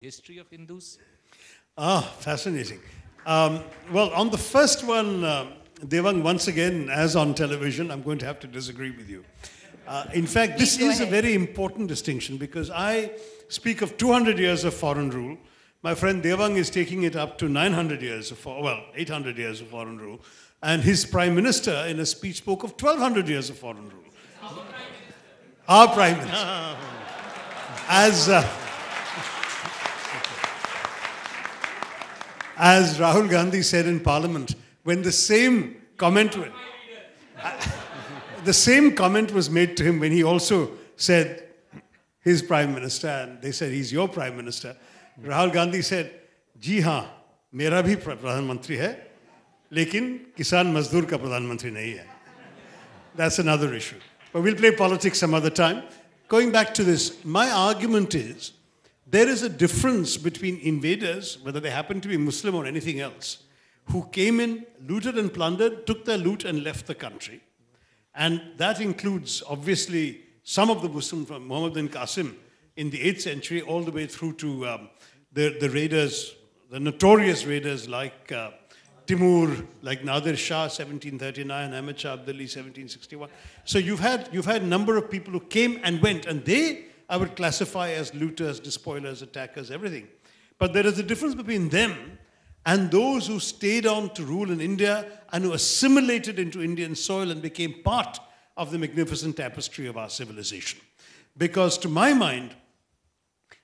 history of Hindus? Ah, fascinating. Um, well, on the first one, uh, Devang, once again, as on television, I'm going to have to disagree with you. Uh, in fact, this Please go is a very important distinction because I speak of 200 years of foreign rule. My friend Devang is taking it up to 900 years of, fo- well, 800 years of foreign rule. And his prime minister, in a speech, spoke of 1200 years of foreign rule. Our prime minister. As, uh, as Rahul Gandhi said in Parliament, when the same comment, wa- the same comment was made to him when he also said his prime minister, and they said he's your prime minister. Rahul Gandhi said, "जी हाँ, मेरा भी प्र- प्रधानमंत्री है, लेकिन किसान मजदूर का प्रधानमंत्री नहीं है." That's another issue. But we'll play politics some other time. Going back to this, my argument is there is a difference between invaders, whether they happen to be Muslim or anything else, who came in, looted and plundered, took their loot and left the country. And that includes, obviously, some of the Muslims from Muhammad bin Qasim in the 8th century, all the way through to um, the, the raiders, the notorious raiders like uh, Timur, like Nadir Shah, 1739, Ahmed Shah Abdali, 1761. So you've had, you've had a number of people who came and went, and they I would classify as looters, despoilers, attackers, everything. But there is a difference between them and those who stayed on to rule in India and who assimilated into Indian soil and became part of the magnificent tapestry of our civilization. Because to my mind,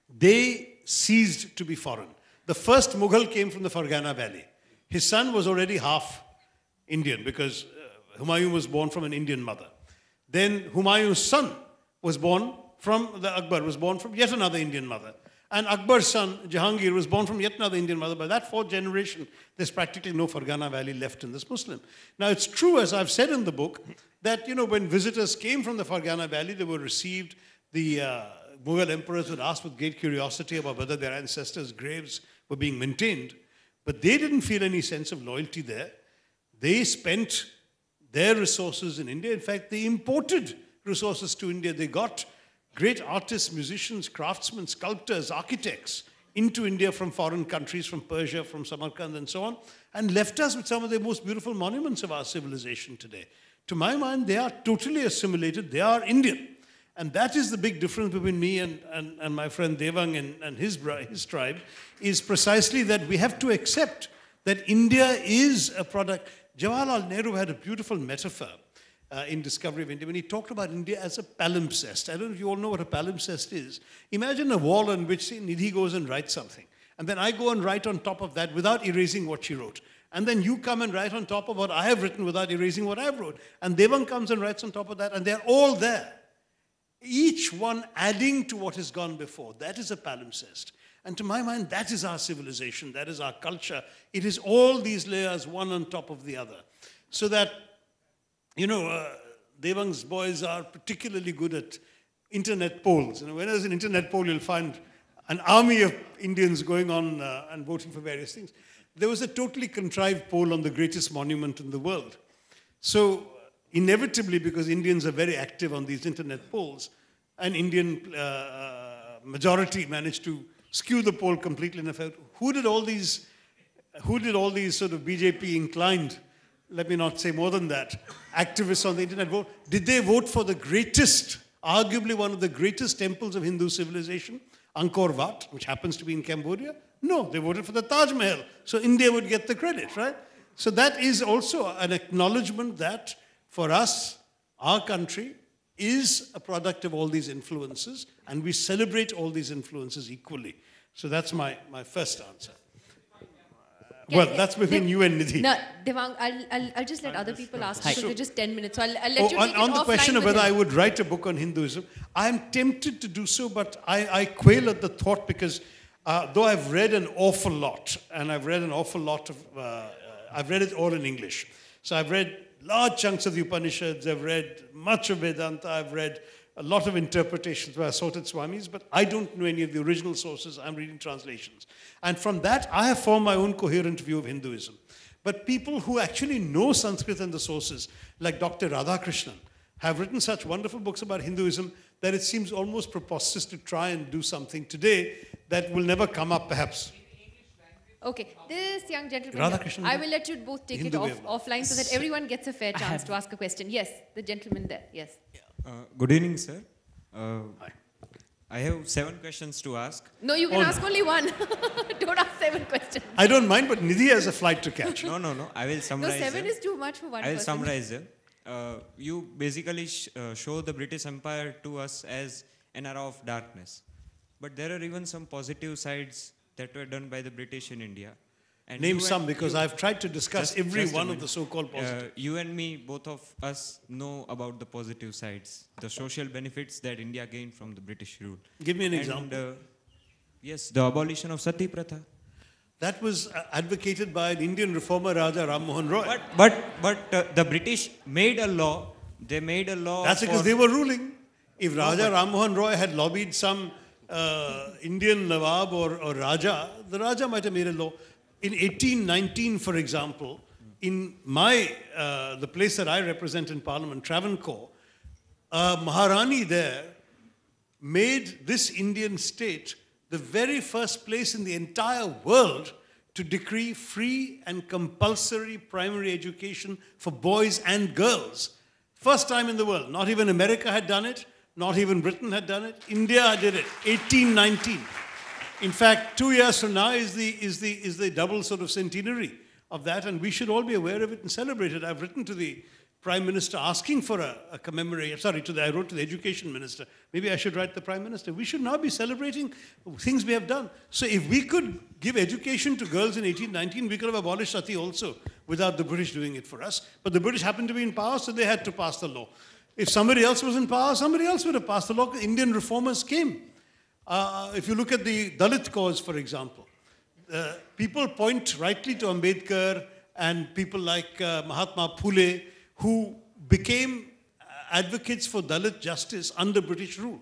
they ceased to be foreign. The first Mughal came from the Fergana Valley. His son was already half Indian because uh, Humayun was born from an Indian mother. Then Humayun's son was born from the Akbar, was born from yet another Indian mother. And Akbar's son, Jahangir, was born from yet another Indian mother. By that fourth generation, there's practically no Fergana Valley left in this Muslim. Now, it's true, as I've said in the book, that, you know, when visitors came from the Fergana Valley, they were received. The uh, Mughal emperors would ask with great curiosity about whether their ancestors' graves were being maintained. But they didn't feel any sense of loyalty there. They spent their resources in India. In fact, they imported resources to India. They got great artists, musicians, craftsmen, sculptors, architects into India from foreign countries, from Persia, from Samarkand, and so on, and left us with some of the most beautiful monuments of our civilization today. To my mind, they are totally assimilated, they are Indian. And that is the big difference between me and, and, and my friend Devang and, and his, his tribe, is precisely that we have to accept that India is a product. Jawaharlal Nehru had a beautiful metaphor uh, in Discovery of India when he talked about India as a palimpsest. I don't know if you all know what a palimpsest is. Imagine a wall on which, Nidhi goes and writes something. And then I go and write on top of that without erasing what she wrote. And then you come and write on top of what I have written without erasing what I've wrote. And Devang comes and writes on top of that, and they're all there. Each one adding to what has gone before. That is a palimpsest. And to my mind, that is our civilization, that is our culture. It is all these layers, one on top of the other. So that, you know, uh, Devang's boys are particularly good at internet polls. You know, when there's an internet poll, you'll find an army of Indians going on uh, and voting for various things. There was a totally contrived poll on the greatest monument in the world. So, inevitably, because Indians are very active on these internet polls, an Indian uh, majority managed to skew the poll completely effect. Who did all these, who did all these sort of BJP inclined, let me not say more than that, activists on the internet vote? Did they vote for the greatest, arguably one of the greatest temples of Hindu civilization, Angkor Wat, which happens to be in Cambodia? No, they voted for the Taj Mahal. So India would get the credit, right? So that is also an acknowledgement that for us, our country is a product of all these influences, and we celebrate all these influences equally. So that's my, my first answer. Well, that's between you and Nidhi. No, Devang, I'll, I'll, I'll just let other people ask because So- we're just 10 minutes. So I'll, I'll let Oh, you on, on the question of whether him. I would write a book on Hinduism, I'm tempted to do so, but I, I quail at the thought because uh, though I've read an awful lot, and I've read an awful lot of, uh, uh, I've read it all in English. So I've read large chunks of the Upanishads, I've read much of Vedanta, I've read a lot of interpretations by assorted Swamis, but I don't know any of the original sources. I'm reading translations. And from that, I have formed my own coherent view of Hinduism. But people who actually know Sanskrit and the sources, like Dr. Radhakrishnan, have written such wonderful books about Hinduism that it seems almost preposterous to try and do something today that will never come up, perhaps. Okay, this young gentleman. Radhakrishnan I will let you both take it Hindu way off, offline so that everyone gets a fair chance to ask a question. Yes, the gentleman there. Yes. Uh, good evening, sir. Uh, I have seven questions to ask. No, you can Oh. ask only one. Don't ask seven questions. I don't mind, but Nidhi has a flight to catch. No, no, no. I will summarize. No, summarize. seven them. is too much for one I will person. summarize them. Uh, you basically sh- uh, show the British Empire to us as an era of darkness. But there are even some positive sides that were done by the British in India. And Name some because you- I've tried to discuss Just- every just one of the so-called Uh, positives. you and me, both of us, know about the positive sides, the social benefits that India gained from the British rule. Give me an And, example. uh, yes, the abolition of Sati Pratha. That was uh, advocated by an Indian reformer, Raja Ram Mohan Roy. But but but uh, the British made a law. They made a law. That's because they were ruling. If Raja Ram Mohan Roy had lobbied some uh, Indian Nawab or, or Raja, the Raja might have made a law. In 1819, for example, in my, uh, the place that I represent in Parliament, Travancore, a Maharani there made this Indian state the very first place in the entire world to decree free and compulsory primary education for boys and girls. First time in the world. Not even America had done it, not even Britain had done it. India did it, 1819. In fact, two years from now is the, is the, is the double sort of centenary of that, and we should all be aware of it and celebrate it. I've written to the Prime Minister asking for a, a commemoration. Sorry, to the, I wrote to the Education Minister. Maybe I should write the Prime Minister. We should now be celebrating things we have done. So if we could give education to girls in 1819, we could have abolished sati also without the British doing it for us. But the British happened to be in power, so they had to pass the law. If somebody else was in power, somebody else would have passed the law. Indian reformers came. Uh, if you look at the Dalit cause, for example, uh, people point rightly to Ambedkar and people like uh, Mahatma Phule who became uh, advocates for Dalit justice under British rule.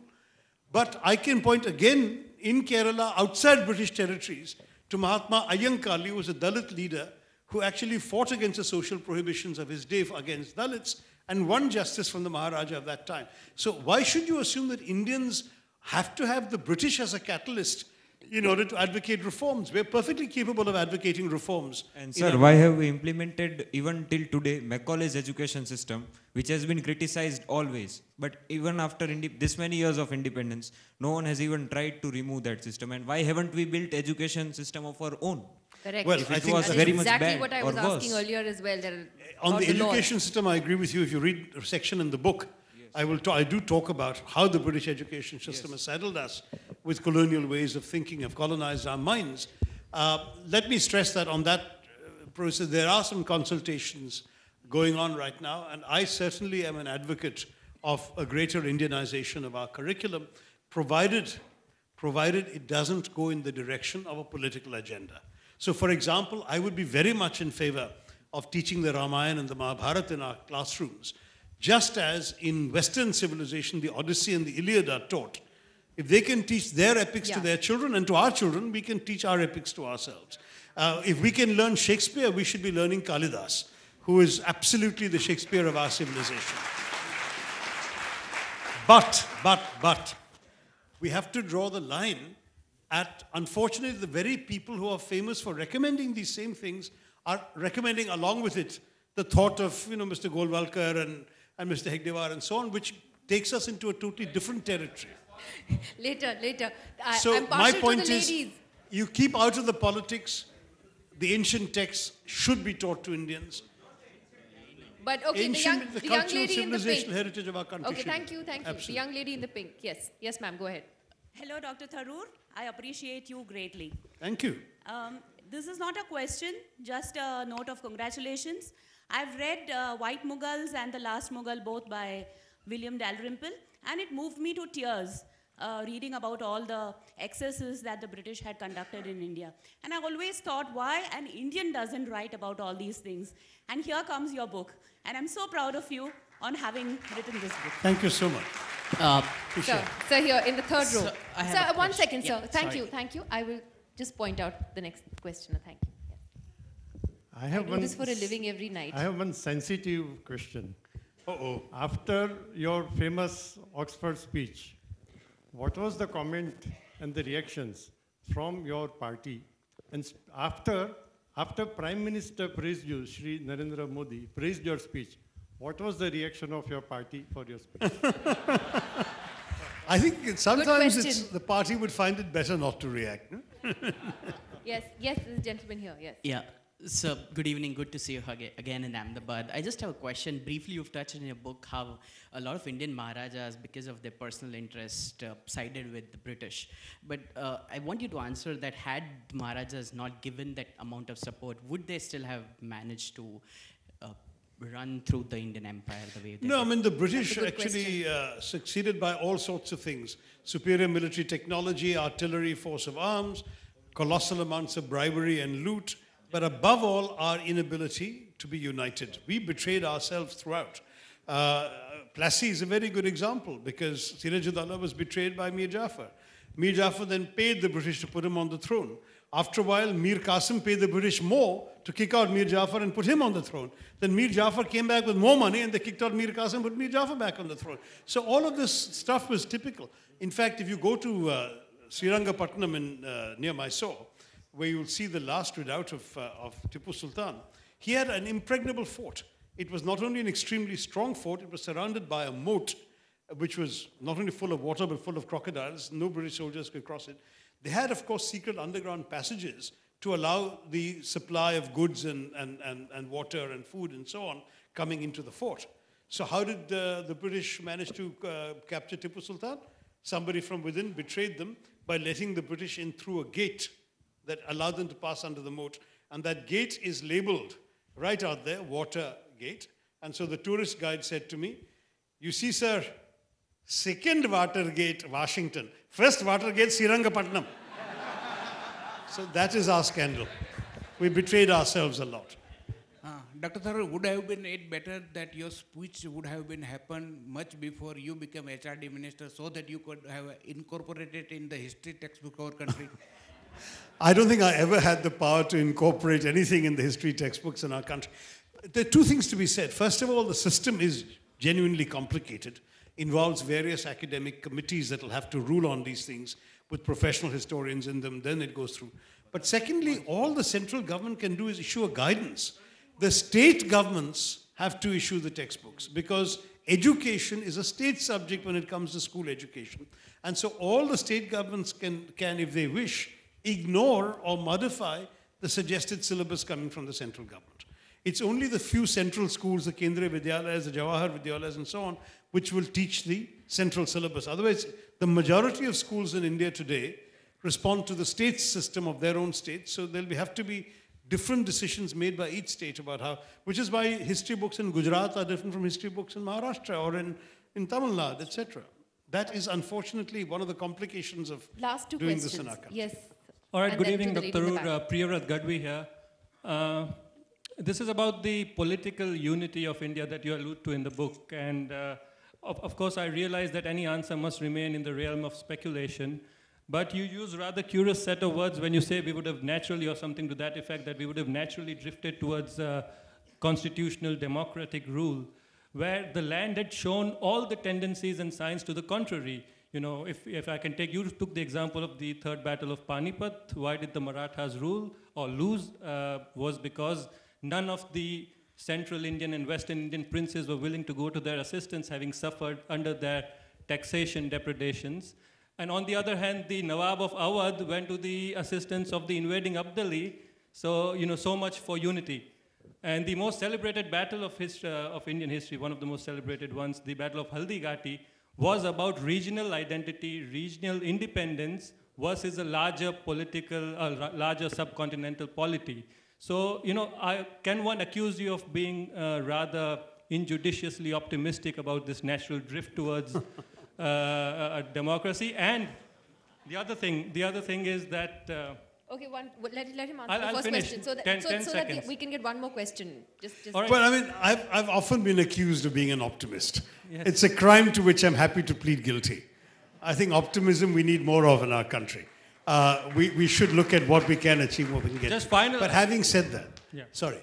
But I can point again in Kerala, outside British territories, to Mahatma Ayyankali, who was a Dalit leader who actually fought against the social prohibitions of his day against Dalits and won justice from the Maharaja of that time. So why should you assume that Indians have to have the British as a catalyst in order to advocate reforms? We're perfectly capable of advocating reforms. And in sir, why have we implemented even till today Macaulay's education system, which has been criticized always, but even after this many years of independence, no one has even tried to remove that system. And why haven't we built education system of our own? Correct. Well, If I think was That is very much exactly bad what I was asking worse. earlier as well. That on about the laws. education system, I agree with you. If you read a section in the book, I will. I do talk about how the British education system has saddled us with colonial ways of thinking, have colonized our minds. Uh, let me stress that on that uh, process, there are some consultations going on right now, and I certainly am an advocate of a greater Indianization of our curriculum, provided provided it doesn't go in the direction of a political agenda. So, for example, I would be very much in favor of teaching the Ramayana and the Mahabharata in our classrooms, just as in Western civilization, the Odyssey and the Iliad are taught. If they can teach their epics to their children and to our children, we can teach our epics to ourselves. Uh, if we can learn Shakespeare, we should be learning Kalidas, who is absolutely the Shakespeare of our civilization. But, but, but, we have to draw the line at, unfortunately, the very people who are famous for recommending these same things are recommending along with it the thought of, you know, Mr. Golwalkar and, and Mr. Hedgewar and so on, which takes us into a totally different territory. Later, later. I, so I'm my point to the is, ladies. you keep out of the politics. The ancient texts should be taught to Indians. But okay, ancient, the the, young, the young cultural lady in the pink. heritage of our country. Okay, should be- thank you, thank you. The young lady in the pink. Yes, yes, ma'am. Go ahead. Hello, Dr. Tharoor. I appreciate you greatly. Thank you. Um, this is not a question, just a note of congratulations. I've read uh, White Mughals and The Last Mughal, both by William Dalrymple, and it moved me to tears uh, reading about all the excesses that the British had conducted in India. And I always thought, why an Indian doesn't write about all these things? And here comes your book. And I'm so proud of you on having written this book. Thank you so much. Uh, Sir, sir, here in the third row. Sir, I have sir, one question. second, Yeah. Thank sorry. you, thank you. I will just point out the next questioner. Thank you. I I have do one. this for a living every night. I have one sensitive question. Uh-oh. After your famous Oxford speech, what was the comment and the reactions from your party. And after, after Prime Minister praised you, Shri Narendra Modi praised your speech, what was the reaction of your party for your speech? I think sometimes it's, the party would find it better not to react. no? Yes, yes, this gentleman here, yes. Yeah. So, good evening. Good to see you aga- again in Ahmedabad. I just have a question. Briefly, you've touched in your book how a lot of Indian Maharajas, because of their personal interest, uh, sided with the British. But uh, I want you to answer that had Maharajas not given that amount of support, would they still have managed to uh, run through the Indian Empire the way they No, I mean, the British actually uh, succeeded by all sorts of things superior military technology, artillery, force of arms, colossal amounts of bribery and loot, but above all, our inability to be united. We betrayed ourselves throughout. Uh, Plassey is a very good example because Siraj-ud-Daulah was betrayed by Mir Jafar. Mir Jafar then paid the British to put him on the throne. After a while, Mir Qasim paid the British more to kick out Mir Jafar and put him on the throne. Then Mir Jafar came back with more money and they kicked out Mir Qasim and put Mir Jafar back on the throne. So all of this stuff was typical. In fact, if you go to uh, Srirangapatnam in, uh, near Mysore, where you'll see the last redoubt of, uh, of Tipu Sultan, he had an impregnable fort. It was not only an extremely strong fort, it was surrounded by a moat, which was not only full of water but full of crocodiles. No British soldiers could cross it. They had, of course, secret underground passages to allow the supply of goods and, and, and, and water and food and so on coming into the fort. So, how did uh, the British manage to uh, capture Tipu Sultan? Somebody from within betrayed them by letting the British in through a gate that allowed them to pass under the moat. And that gate is labeled right out there, Water Gate. And so the tourist guide said to me, You see, sir, second Watergate, Washington. First water Watergate, Srirangapatnam. so that is our scandal. We betrayed ourselves a lot. Uh, Dr. Tharoor, would have been it better that your speech would have been happened much before you became HRD minister so that you could have incorporated it in the history textbook of our country? I don't think I ever had the power to incorporate anything in the history textbooks in our country. There are two things to be said. First of all, the system is genuinely complicated, involves various academic committees that will have to rule on these things with professional historians in them, then it goes through. But secondly, all the central government can do is issue a guidance. The state governments have to issue the textbooks because education is a state subject when it comes to school education. And so all the state governments can, can if they wish, ignore or modify the suggested syllabus coming from the central government. It's only the few central schools, the Kendriya Vidyalayas, the Jawahar Vidyalayas, and so on, which will teach the central syllabus. Otherwise, the majority of schools in India today respond to the state system of their own state, so there'll be, have to be different decisions made by each state about how, which is why history books in Gujarat are different from history books in Maharashtra or in, in Tamil Nadu, etc. That is unfortunately one of the complications of Last two doing questions. this in our country. Yes. All right, And good evening, Dr. Tharoor. Uh, Priyavrat Gadvi here. Uh, this is about the political unity of India that you allude to in the book. And uh, of, of course, I realize that any answer must remain in the realm of speculation. But you use rather curious set of words when you say we would have naturally, or something to that effect, that we would have naturally drifted towards uh, constitutional democratic rule, where the land had shown all the tendencies and signs to the contrary. You know, if, if I can take, you took the example of the third battle of Panipat. Why did the Marathas rule or lose? Uh, was because none of the central Indian and western Indian princes were willing to go to their assistance, having suffered under their taxation depredations. And on the other hand, the Nawab of Awadh went to the assistance of the invading Abdali. So, you know, so much for unity. And the most celebrated battle of, his, uh, of Indian history, one of the most celebrated ones, the Battle of Haldighati, was about regional identity, regional independence versus a larger political, uh, larger subcontinental polity. So, you know, I, can one accuse you of being uh, rather injudiciously optimistic about this natural drift towards uh, a, democracy? And the other thing, the other thing is that. Okay, one, well, let, let him answer I'll- the first finish. question so that, 10 so, 10 so that we- we can get one more question. Just, just All right. Well, I mean, I've, I've often been accused of being an optimist. Yes. It's a crime to which I'm happy to plead guilty. I think optimism we need more of in our country. Uh, we, we should look at what we can achieve, what we can get. Just final- But having said that, Yeah. sorry.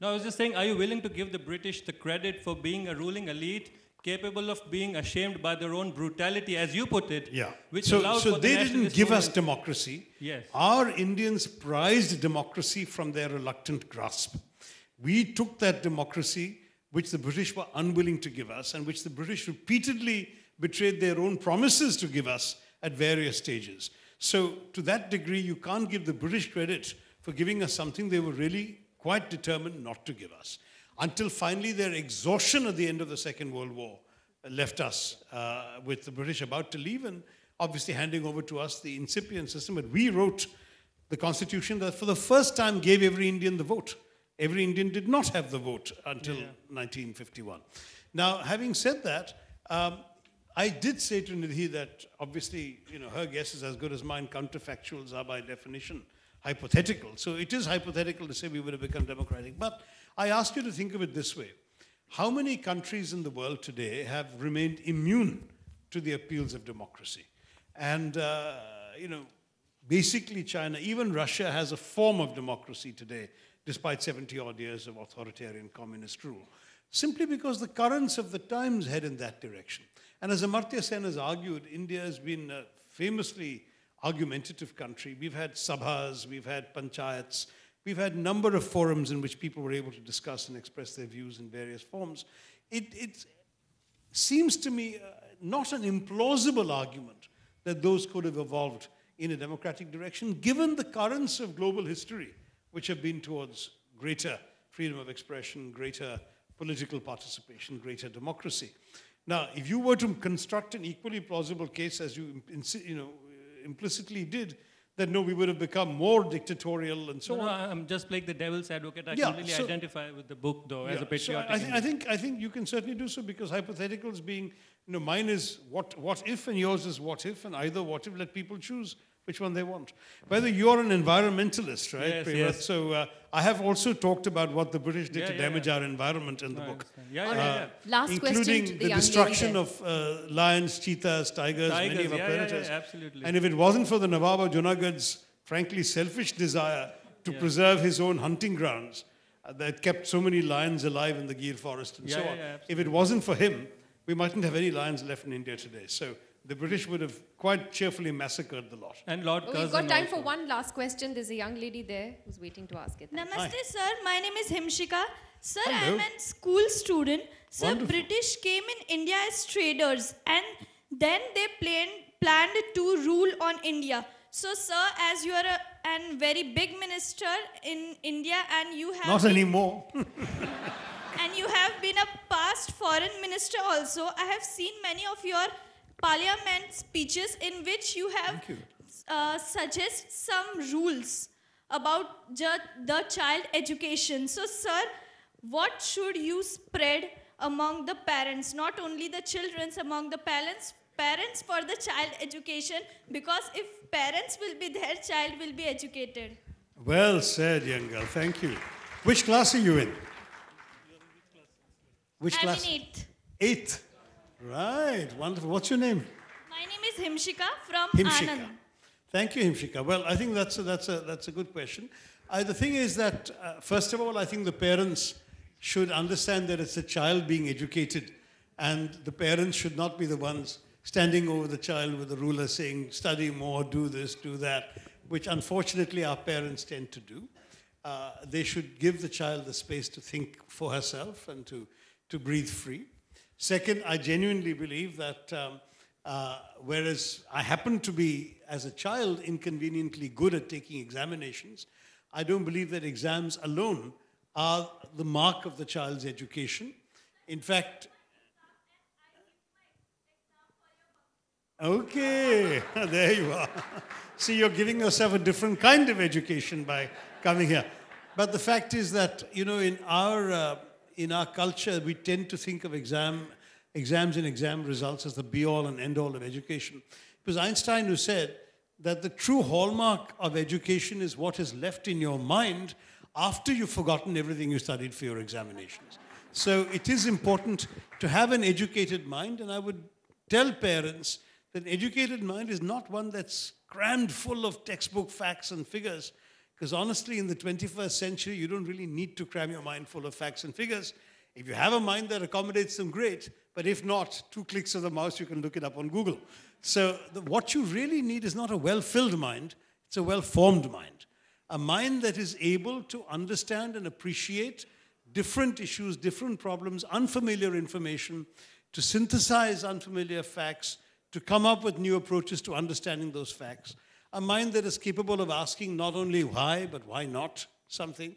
No, I was just saying, are you willing to give the British the credit for being a ruling elite capable of being ashamed by their own brutality, as you put it, Yeah. which so allowed so for the they didn't nationalist give us democracy. Yes. Our Indians prized democracy from their reluctant grasp. We took that democracy, which the British were unwilling to give us, and which the British repeatedly betrayed their own promises to give us at various stages. So, to that degree, you can't give the British credit for giving us something they were really quite determined not to give us. Until finally, their exhaustion at the end of the Second World War left us uh, with the British about to leave and obviously handing over to us the incipient system. But we wrote the constitution that for the first time gave every Indian the vote. Every Indian did not have the vote until 1951. Now, having said that, um, I did say to Nidhi that obviously, you know, her guess is as good as mine. Counterfactuals are by definition hypothetical. So it is hypothetical to say we would have become democratic. But I ask you to think of it this way. How many countries in the world today have remained immune to the appeals of democracy? And, uh, you know, basically China, even Russia has a form of democracy today, despite 70 odd years of authoritarian communist rule, simply because the currents of the times head in that direction. And as Amartya Sen has argued, India has been a famously argumentative country. We've had sabhas, we've had panchayats, we've had a number of forums in which people were able to discuss and express their views in various forms. It, it seems to me uh, not an implausible argument that those could have evolved in a democratic direction, given the currents of global history, which have been towards greater freedom of expression, greater political participation, greater democracy. Now, if you were to construct an equally plausible case, as you, you know, implicitly did, that no, we would have become more dictatorial and so No, on. no, I'm just playing the devil's advocate. I Yeah, completely so- identify with the book, though, as Yeah, a so. I, thi- I think I think you can certainly do so because hypotheticals being, you know, mine is what what if and yours is what if, and either what if let people choose which one they want. By the way, you're an environmentalist, right? Yes, Priyavrat? yes. So uh, I have also talked about what the British did Yeah, to yeah, damage yeah. our environment in the No, book. understand. Yeah, yeah, right. yeah. Last question including to the the destruction of uh, lions, cheetahs, tigers, many of our yeah, yeah, yeah, predators. absolutely. And if it wasn't for the Nawab of Junagadh's frankly selfish desire to Yeah. preserve his own hunting grounds uh, that kept so many lions alive in the Gir forest and Yeah, so yeah, on, yeah, if it wasn't for him, we mightn't have any lions left in India today. So the British would have quite cheerfully massacred the lot. And Lord Oh, we've Curzon got time also. for one last question. There's a young lady there who's waiting to ask it. Namaste, sir. My name is Himshika. Sir, Hello. I'm a school student. Sir, Wonderful. British came in India as traders and then they planned, planned to rule on India. So, sir, as you are a and very big minister in India and you have Not been- anymore. and you have been a past foreign minister also. I have seen many of your parliament speeches in which you have you. uh, suggest some rules about the child education. So, sir, what should you spread among the parents, not only the children's, among the parents, parents for the child education? Because if parents will be there, child will be educated. well said, young girl. Thank you. Which class are you in? Which I'm class? in eighth. Eighth. Right. Wonderful. What's your name? My name is Himshika from Himshika. Anand. Thank you, Himshika. Well, I think that's a, that's a, that's a good question. The thing is that, uh, first of all, I think the parents should understand that it's a child being educated, and the parents should not be the ones standing over the child with a ruler saying, study more, do this, do that, which unfortunately our parents tend to do. Uh, they should give the child the space to think for herself and to, to breathe free. Second, I genuinely believe that um, uh, whereas I happen to be, as a child, inconveniently good at taking examinations, I don't believe that exams alone are the mark of the child's education. In fact, okay, there you are. See, you're giving yourself a different kind of education by coming here. But the fact is that, you know, in our, uh, in our culture, we tend to think of exam, exams and exam results as the be all and end all of education. It was Einstein who said that the true hallmark of education is what is left in your mind after you've forgotten everything you studied for your examinations. So it is important to have an educated mind, and I would tell parents that an educated mind is not one that's crammed full of textbook facts and figures, because honestly, in the 21st century, you don't really need to cram your mind full of facts and figures. If you have a mind that accommodates them, great. But if not, two clicks of the mouse, you can look it up on Google. So the, what you really need is not a well-filled mind, it's a well-formed mind. A mind that is able to understand and appreciate different issues, different problems, unfamiliar information, to synthesize unfamiliar facts, to come up with new approaches to understanding those facts. A mind that is capable of asking not only why, but why not something.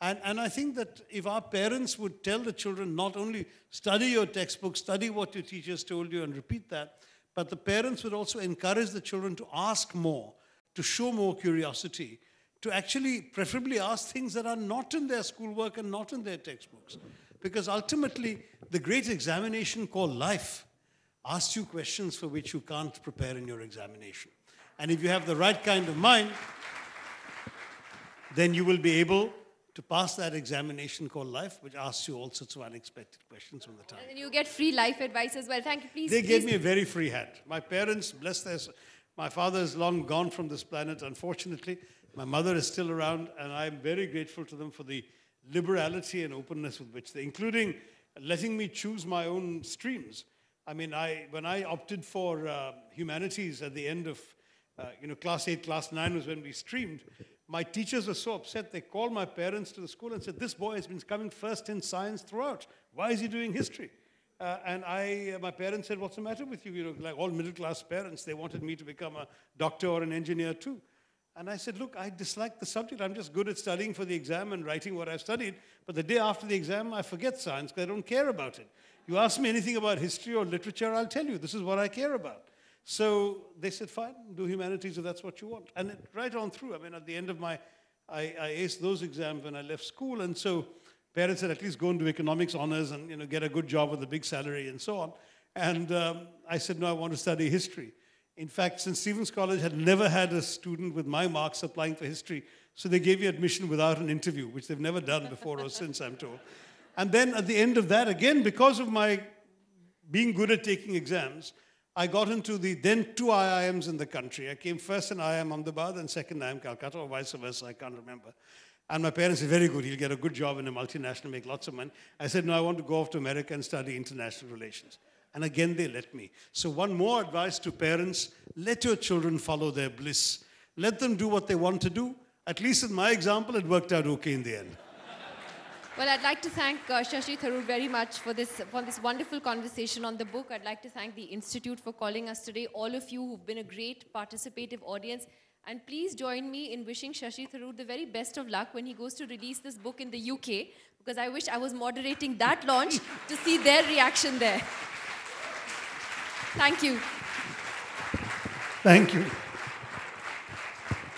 And, and I think that if our parents would tell the children not only study your textbook, study what your teachers told you, and repeat that, but the parents would also encourage the children to ask more, to show more curiosity, to actually preferably ask things that are not in their schoolwork and not in their textbooks. Because ultimately, the great examination called life asks you questions for which you can't prepare in your examination. And if you have the right kind of mind, then you will be able to pass that examination called life, which asks you all sorts of unexpected questions from the time. And you get free life advice as well. Thank you. Please. They please. gave me a very free hand. My parents, bless their, my father is long gone from this planet, unfortunately. My mother is still around, and I'm very grateful to them for the liberality and openness with which they, including letting me choose my own streams. I mean, I, when I opted for uh, humanities at the end of, uh, you know, class eight, class nine was when we streamed. My teachers were so upset, they called my parents to the school and said, This boy has been coming first in science throughout. Why is he doing history? Uh, and I, uh, my parents said, What's the matter with you? You know, like all middle class parents, they wanted me to become a doctor or an engineer too. And I said, Look, I dislike the subject. I'm just good at studying for the exam and writing what I've studied. But the day after the exam, I forget science because I don't care about it. You ask me anything about history or literature, I'll tell you. This is what I care about. So they said, Fine, do humanities if that's what you want. And it, right on through. I mean, at the end of my, I, I aced those exams when I left school. And so parents said, At least go and do economics honors and you know, get a good job with a big salary and so on. And um, I said, No, I want to study history. In fact, St. Stephen's College had never had a student with my marks applying for history, so they gave you admission without an interview, which they've never done before or since, I'm told. And then at the end of that, again, because of my being good at taking exams, I got into the then two IIMs in the country. I came first in IIM Ahmedabad and second IIM Calcutta, or vice versa, I can't remember. And my parents said, very good, you'll get a good job in a multinational, make lots of money. I said, no, I want to go off to America and study international relations. And again, they let me. So, one more advice to parents let your children follow their bliss. Let them do what they want to do. At least in my example, it worked out okay in the end. Well, I'd like to thank uh, Shashi Tharoor very much for this, for this wonderful conversation on the book. I'd like to thank the Institute for calling us today, all of you who've been a great participative audience. And please join me in wishing Shashi Tharoor the very best of luck when he goes to release this book in the UK, because I wish I was moderating that launch to see their reaction there. Thank you. Thank you.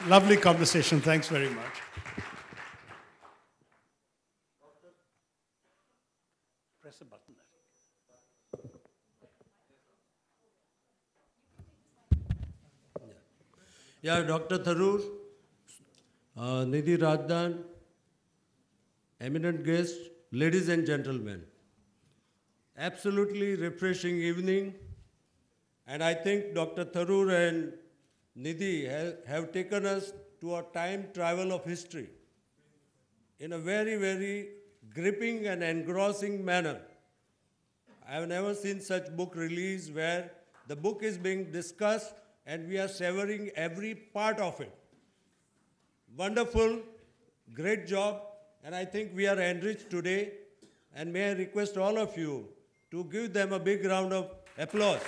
Lovely conversation. Thanks very much. Yeah, Dr. Tharoor, uh, Nidhi Razdan, eminent guests, ladies and gentlemen. Absolutely refreshing evening. And I think Dr. Tharoor and Nidhi have, have taken us to a time travel of history in a very, very gripping and engrossing manner. I have never seen such book release where the book is being discussed and we are severing every part of it. Wonderful, great job, and I think we are enriched today. And may I request all of you to give them a big round of applause.